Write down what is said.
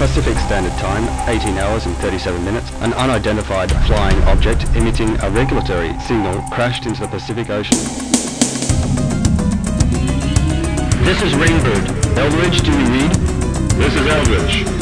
Pacific Standard Time, 18 hours and 37 minutes, an unidentified flying object emitting a regulatory signal crashed into the Pacific Ocean. This is Ringbird. Eldridge, do you read? This is Eldridge.